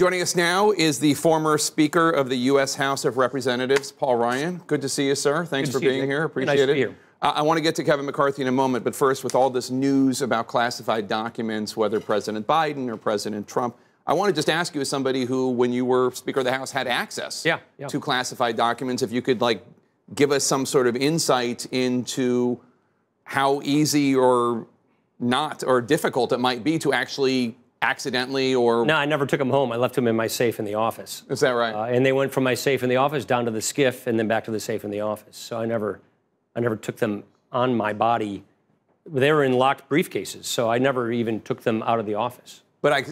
Joining us now is the former Speaker of the U.S. House of Representatives, Paul Ryan. Good to see you, sir. Thanks for you, being Jake. here. Nice Appreciate to it. be here. I want to get to Kevin McCarthy in a moment, but first, with all this news about classified documents, whether President Biden or President Trump, I want to just ask you, as somebody who, when you were Speaker of the House, had access Yeah, yeah. to classified documents, if you could like give us some sort of insight into how easy or not or difficult it might be to actually accidentally or No, I never took them home. I left them in my safe in the office. is that right? Uh, and they went from my safe in the office down to the SCIF and then back to the safe in the office. So I never, I never took them on my body. They were in locked briefcases, so I never even took them out of the office. But I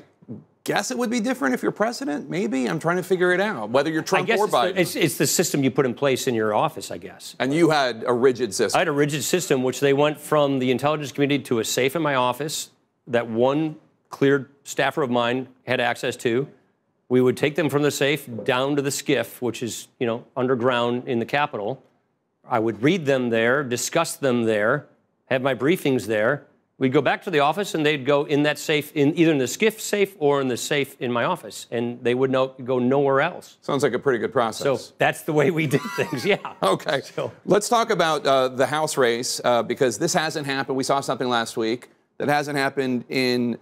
guess it would be different if you're president. Maybe I'm trying to figure it out. Whether you're Trump or it's Biden, the, it's, it's the system you put in place in your office, I guess. and you had a rigid system. I had a rigid system, which they went from the intelligence community to a safe in my office that one cleared staffer of mine had access to. We would take them from the safe down to the SCIF, which is you know underground in the Capitol. I would read them there, discuss them there, have my briefings there. We'd go back to the office, and they'd go in that safe, in either in the SCIF safe or in the safe in my office, and they would no, go nowhere else. Sounds like a pretty good process. So that's the way we did things. Yeah. Okay. So- Let's talk about uh, the House race uh, because this hasn't happened. We saw something last week that hasn't happened in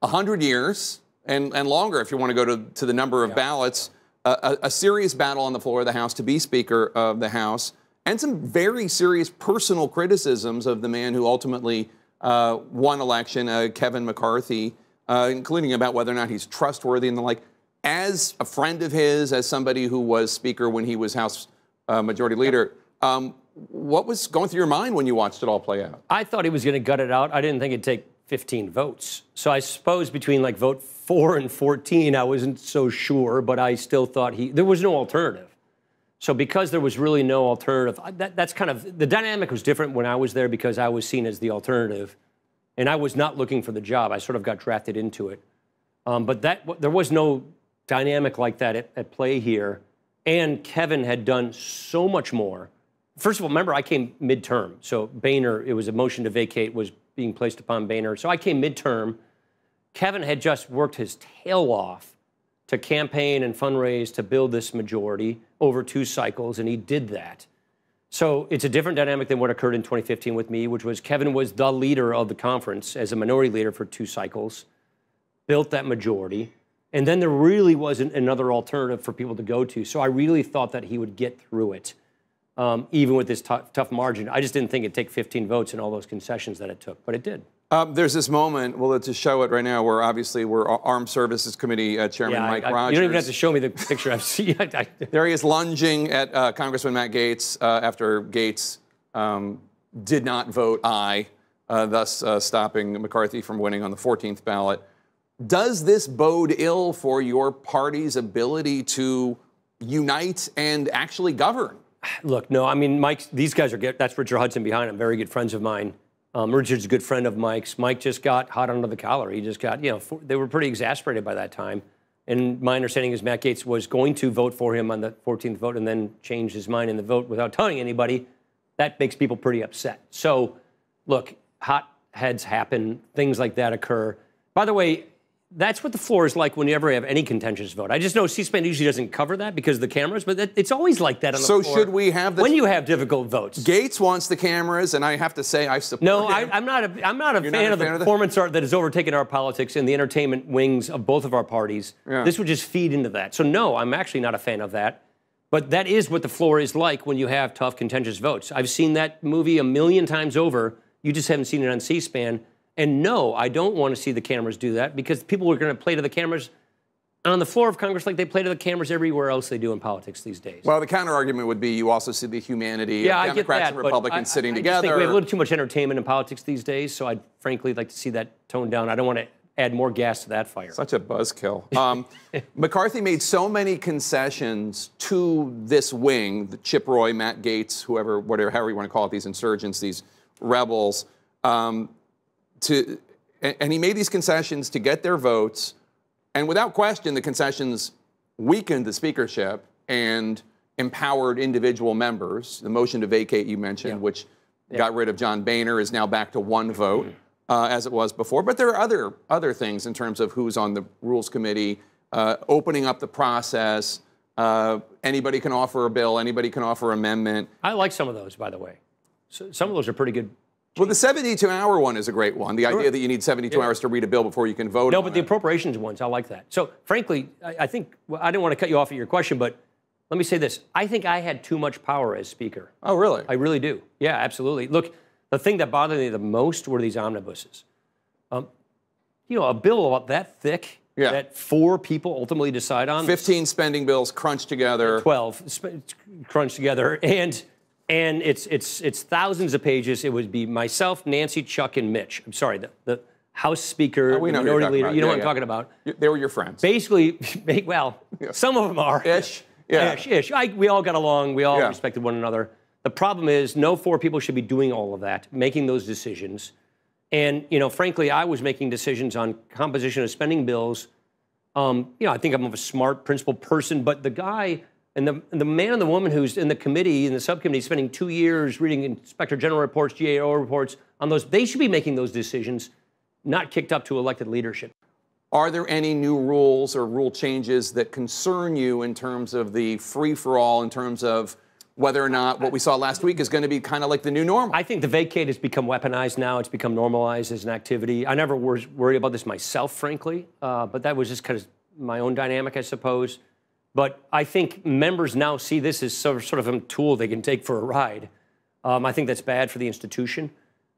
100 years and, and longer if you want to go to, to the number of ballots. Uh, a, a serious battle on the floor of the House to be Speaker of the House and some very serious personal criticisms of the man who ultimately uh, won election, uh, Kevin McCarthy, uh, including about whether or not he's trustworthy and the like. As a friend of his, as somebody who was Speaker when he was House uh, Majority Leader, um, what was going through your mind when you watched it all play out? I thought he was going to gut it out. I didn't think it'd take 15 votes. So I suppose between like vote four and 14, I wasn't so sure, but I still thought he, there was no alternative. So because there was really no alternative, that, that's kind of, the dynamic was different when I was there because I was seen as the alternative. And I was not looking for the job. I sort of got drafted into it. Um, but that there was no dynamic like that at, at play here. And Kevin had done so much more. First of all, remember I came midterm, so Boehner, it was a motion to vacate was being placed upon Boehner. So I came midterm. Kevin had just worked his tail off to campaign and fundraise to build this majority over two cycles, and he did that. So it's a different dynamic than what occurred in 2015 with me, which was Kevin was the leader of the conference as a minority leader for two cycles, built that majority, and then there really wasn't another alternative for people to go to. So I really thought that he would get through it, um, even with this tough, tough margin. I just didn't think it'd take 15 votes and all those concessions that it took, but it did. Um, there's this moment, well, let's just show it right now, where obviously we're Armed Services Committee uh, Chairman I- Mike I- Rogers. you don't even have to show me the picture. I've seen. I, I, There he is lunging at uh, Congressman Matt Gaetz uh, after Gaetz um, did not vote aye, uh, thus uh, stopping McCarthy from winning on the 14th ballot. Does this bode ill for your party's ability to unite and actually govern? Look, no, I mean, Mike, these guys are good. That's Richard Hudson behind him, very good friends of mine. Um, Richard's a good friend of Mike's. Mike just got hot under the collar. He just got, you know, for, they were pretty exasperated by that time. And my understanding is Matt Gaetz was going to vote for him on the 14th vote and then changed his mind in the vote without telling anybody. That makes people pretty upset. So, look, hot heads happen, things like that occur. By the way, that's what the floor is like when you ever have any contentious vote. I just know C-SPAN usually doesn't cover that because of the cameras, but that, it's always like that on the So floor. should we have this- when you have difficult votes? Gaetz wants the cameras, and I have to say I support No, him. I, I'm not a, I'm not a You're fan not a of the of performance art that has overtaken our politics and the entertainment wings of both of our parties. Yeah. This would just feed into that. So no, I'm actually not a fan of that. But that is what the floor is like when you have tough, contentious votes. I've seen that movie a million times over. You just haven't seen it on C-SPAN. And no, I don't want to see the cameras do that because people are going to play to the cameras on the floor of Congress like they play to the cameras everywhere else they do in politics these days. Well, the counter argument would be you also see the humanity yeah, of I get Democrats that, and but Republicans I- sitting I just together. think we have a little too much entertainment in politics these days, so I'd frankly like to see that toned down. I don't want to add more gas to that fire. Such a buzzkill. Um, McCarthy made so many concessions to this wing, the Chip Roy, Matt Gaetz, whoever, whatever, however you want to call it, these insurgents, these rebels, um, to, and, he made these concessions to get their votes. And without question, the concessions weakened the speakership and empowered individual members. The motion to vacate you mentioned, which got rid of John Boehner, is now back to one vote, uh, as it was before. But there are other other things in terms of who's on the Rules Committee. uh, opening up the process. Uh, anybody can offer a bill. Anybody can offer amendment. I like some of those, by the way. So, some of those are pretty good. Well, the 72-hour one is a great one. The idea that you need 72 hours to read a bill before you can vote. No, but the appropriations ones, I like that. So, frankly, I, I think well, I didn't want to cut you off at your question, but let me say this: I think I had too much power as speaker. oh, really? I really do. Yeah, absolutely. Look, the thing that bothered me the most were these omnibuses. Um, you know, a bill about that thick Yeah. that four people ultimately decide on. 15 spending bills crunched together. 12 sp- crunched together and and it's it's it's thousands of pages it would be myself nancy chuck and mitch i'm sorry the, the house speaker Oh, we know minority leader about. you know Yeah, what i'm yeah. talking about You- They were your friends. basically well some of them are Ish. Yeah. ish, ish. I, we all got along we all Yeah. respected one another the problem is no four people should be doing all of that making those decisions and you know frankly i was making decisions on composition of spending bills um, you know, I think I'm a smart, principled person, but the guy and the, the man and the woman who's in the committee, in the subcommittee, spending two years reading Inspector General reports, GAO reports on those, they should be making those decisions, not kicked up to elected leadership. Are there any new rules or rule changes that concern you in terms of the free for all, in terms of whether or not what we saw last week is going to be kind of like the new normal? I think the vacate has become weaponized now. It's become normalized as an activity. I never was worried about this myself, frankly, uh, but that was just kind of my own dynamic, I suppose. But I think members now see this as sort of, a tool they can take for a ride. Um, I think that's bad for the institution.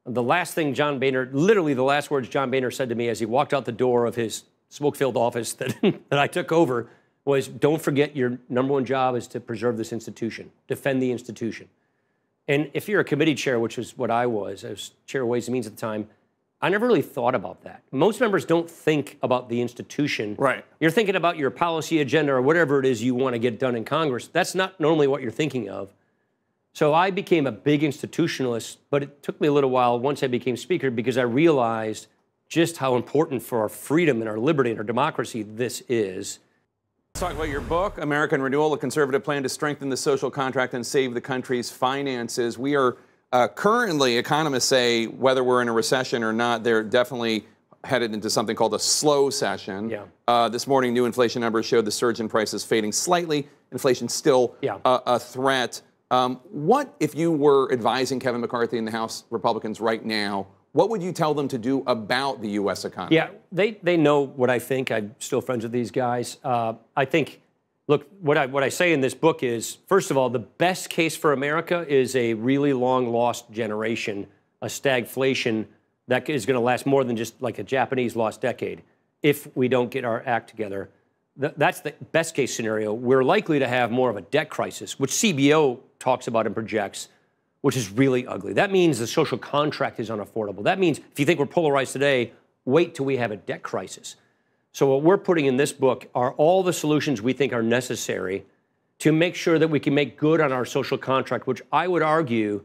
The last thing John Boehner, literally the last words John Boehner said to me as he walked out the door of his smoke-filled office that, that I took over was, don't forget your number one job is to preserve this institution, defend the institution. And if you're a committee chair, which is what I was, I was chair of Ways and Means at the time, I never really thought about that. Most members don't think about the institution. Right. You're thinking about your policy agenda or whatever it is you want to get done in Congress. That's not normally what you're thinking of. So I became a big institutionalist, but it took me a little while once I became speaker because I realized just how important for our freedom and our liberty and our democracy this is. Let's talk about your book, American Renewal, a conservative plan to strengthen the social contract and save the country's finances. We are uh, currently, economists say, whether we're in a recession or not, they're definitely headed into something called a slow session. Yeah. Uh, this morning, new inflation numbers showed the surge in prices fading slightly. Inflation still Yeah. a, a threat. Um, what if you were advising Kevin McCarthy and the House Republicans right now? What would you tell them to do about the U.S. economy? Yeah, they, they know what I think. I'm still friends with these guys. Uh, I think, look, what I, what I say in this book is first of all, the best case for America is a really long lost generation, a stagflation that is going to last more than just like a Japanese lost decade if we don't get our act together. Th- that's the best case scenario. We're likely to have more of a debt crisis, which CBO talks about and projects which is really ugly. That means the social contract is unaffordable. That means if you think we're polarized today, wait till we have a debt crisis. So, what we're putting in this book are all the solutions we think are necessary to make sure that we can make good on our social contract, which I would argue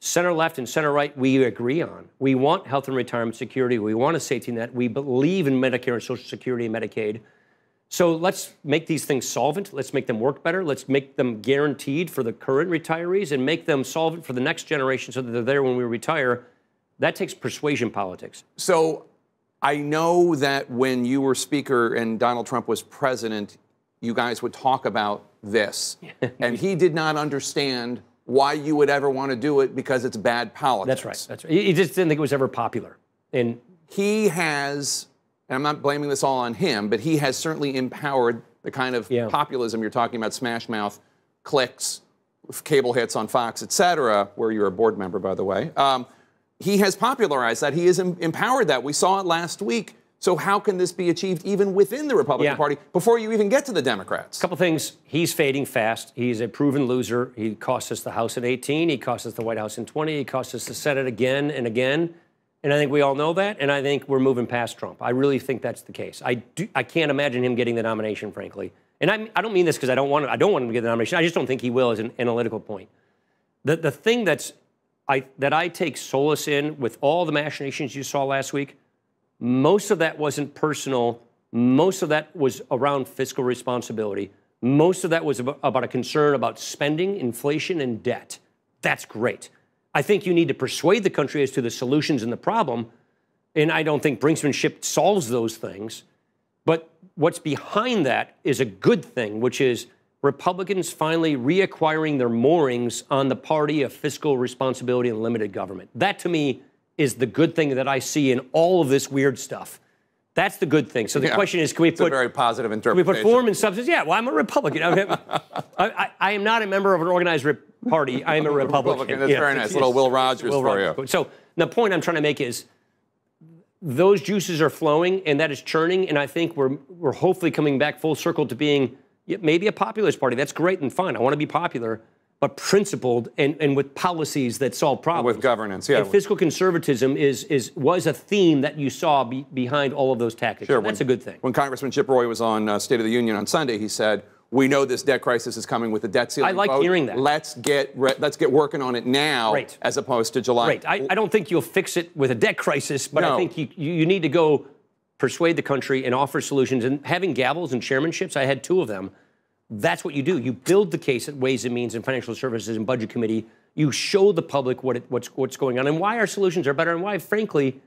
center left and center right, we agree on. We want health and retirement security. We want a safety net. We believe in Medicare and Social Security and Medicaid. So let's make these things solvent. Let's make them work better. Let's make them guaranteed for the current retirees and make them solvent for the next generation so that they're there when we retire. That takes persuasion politics. So I know that when you were Speaker and Donald Trump was president, you guys would talk about this. and he did not understand why you would ever want to do it because it's bad politics. That's right. That's right. He just didn't think it was ever popular. And He has, and I'm not blaming this all on him, but he has certainly empowered the kind of Yeah. populism you're talking about, smash mouth, clicks, cable hits on Fox, et cetera, where you're a board member, by the way. Um, he has popularized that. He has em- empowered that. We saw it last week. So how can this be achieved even within the Republican Yeah. Party before you even get to the Democrats? A couple things. He's fading fast. He's a proven loser. He cost us the House in 18. He cost us the White House in 20. He cost us the Senate again and again. And I think we all know that. And I think we're moving past Trump. I really think that's the case. I, do, I can't imagine him getting the nomination, frankly. And I, I don't mean this because I don't want I don't want him to get the nomination. I just don't think he will as an analytical point. The, the thing that's I, that I take solace in with all the machinations you saw last week, most of that wasn't personal. Most of that was around fiscal responsibility. Most of that was about, a concern about spending, inflation, and debt. That's great. I think you need to persuade the country as to the solutions and the problem. And I don't think brinksmanship solves those things. But what's behind that is a good thing, which is Republicans finally reacquiring their moorings on the party of fiscal responsibility and limited government. That to me is the good thing that I see in all of this weird stuff. That's the good thing. So the Yeah. question is, can we It's a put very positive interpretation? we put form and substance? Yeah. Well, I'm a Republican. I, mean, I, I, I am not a member of an organized party. I am a Republican. Republican, that's very nice. Little Will Rogers Will for you. So the point I'm trying to make is those juices are flowing and that is churning, and I think we're we're hopefully coming back full circle to being yeah, maybe a populist party. That's great and fine. I want to be popular, but principled and, and with policies that solve problems. With governance, yeah. And fiscal conservatism is is was a theme that you saw be, behind all of those tactics. Sure, that's when- a good thing. When Congressman Chip Roy was on uh, State of the Union on Sunday, he said, "We know this debt crisis is coming with the debt ceiling I like vote. hearing that. Let's get re- let's get working on it now, Right. as opposed to July." Right. I, I don't think you'll fix it with a debt crisis, but No. I think you you need to go persuade the country and offer solutions. And having gavels and chairmanships, I had two of them. That's what you do. You build the case at Ways and Means and Financial Services and Budget Committee. You show the public what it, what's what's going on and why our solutions are better and why, frankly,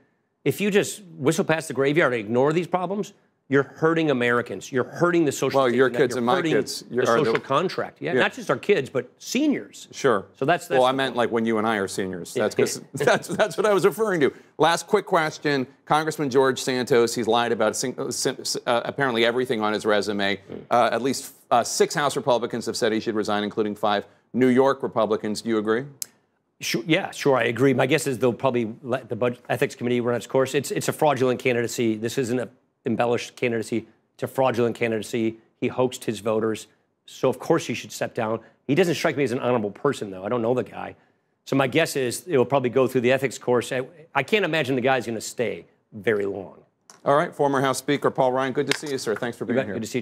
if you just whistle past the graveyard and ignore these problems, you're hurting Americans. You're hurting the social. Well, your kids and my kids, The you're- the- social contract. Yeah, not just our kids, but seniors. Sure. So that's- that's well, I meant like when you and I are seniors. That's 'cause- that's that's what I was referring to. Last quick question, Congressman George Santos. He's lied about uh, uh, apparently everything on his resume. Uh, at least uh, six House Republicans have said he should resign, including five New York Republicans. Do you agree? Sure, yeah, sure, I agree. My guess is they'll probably let the budget ethics committee run its course. It's it's a fraudulent candidacy. This isn't an embellished candidacy. to fraudulent candidacy. He hoaxed his voters, so of course he should step down. He doesn't strike me as an honorable person, though. I don't know the guy, so my guess is it will probably go through the ethics course. I, I can't imagine the guy's going to stay very long. All right, former House Speaker Paul Ryan. Good to see you, sir. Thanks for being here. Good to see you.